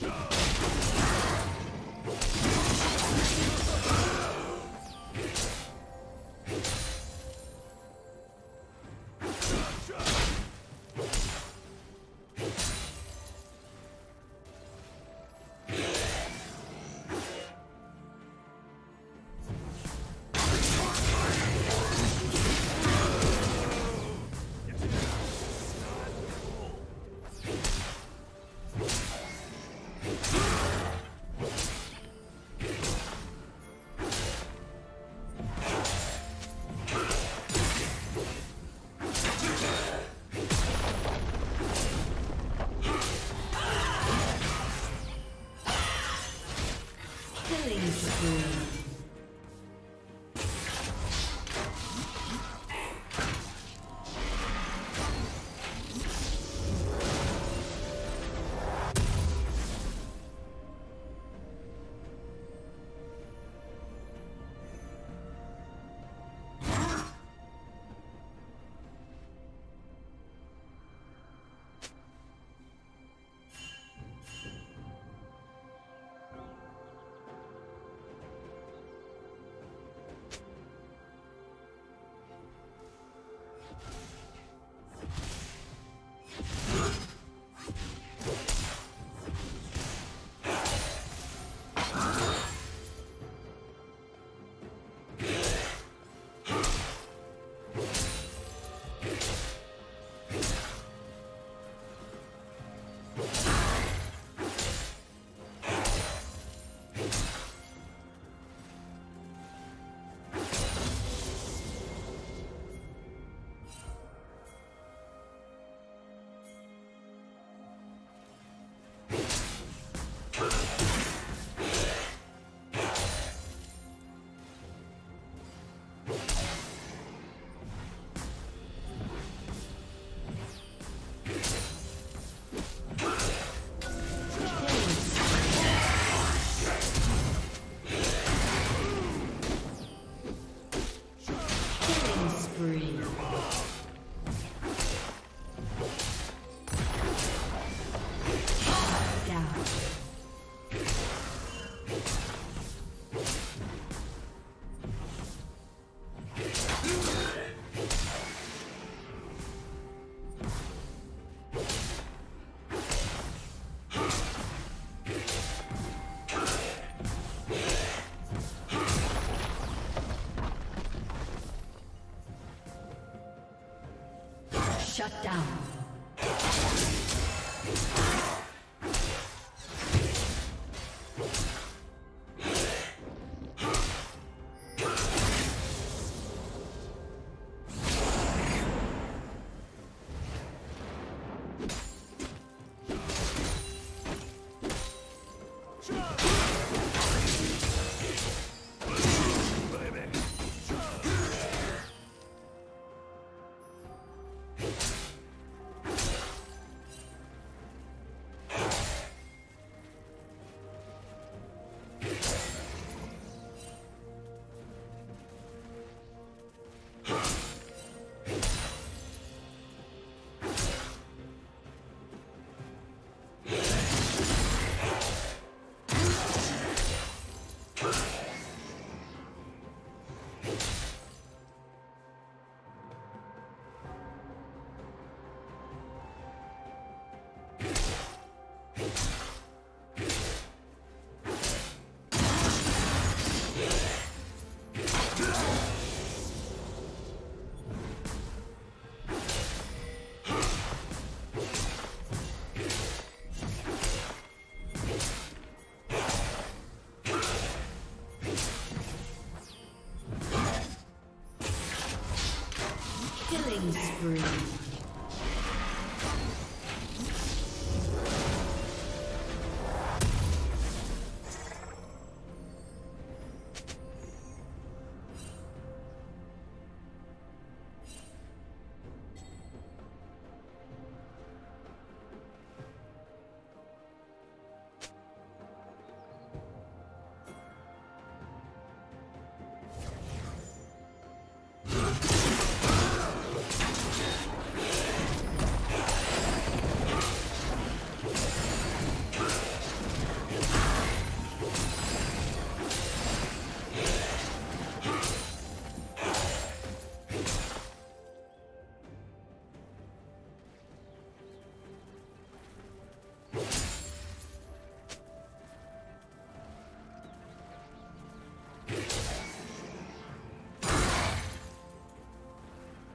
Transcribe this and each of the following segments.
Show! Shut down. Killing spree.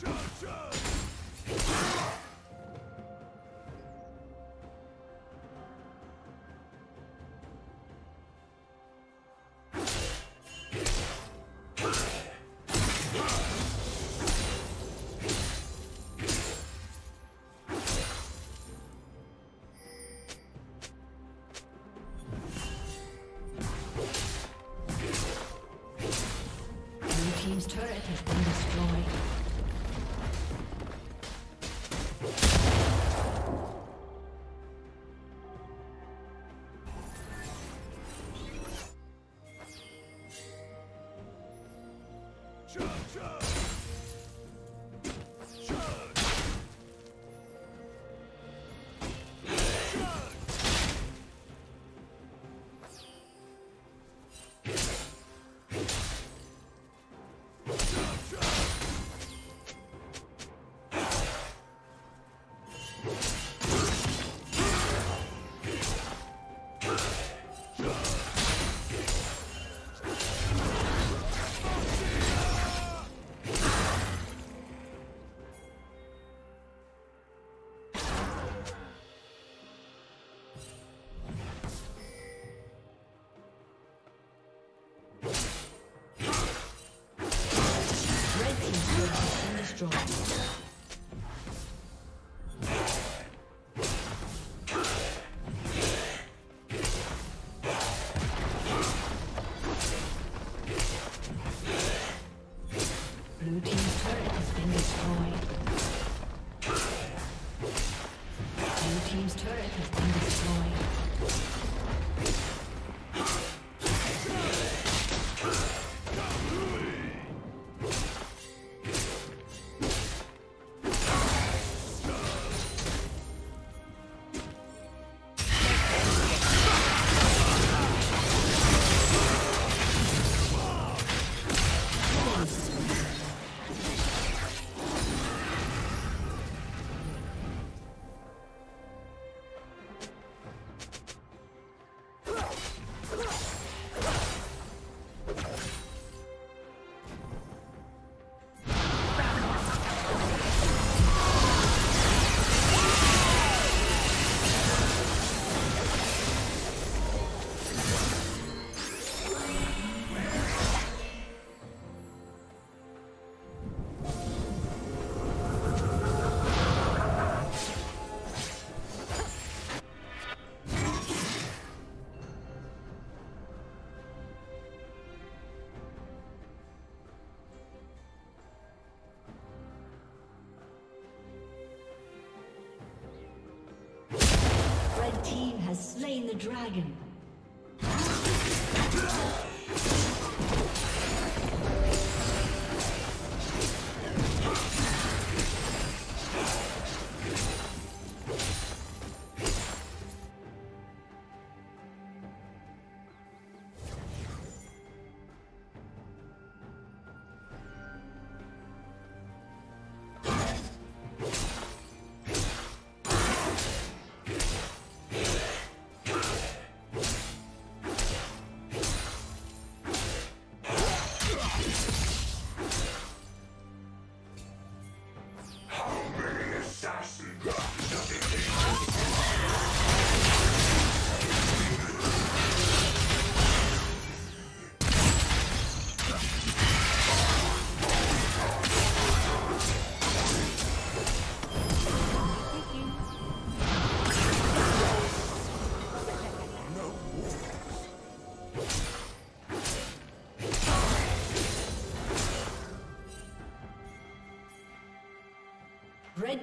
Charge! Slain the dragon.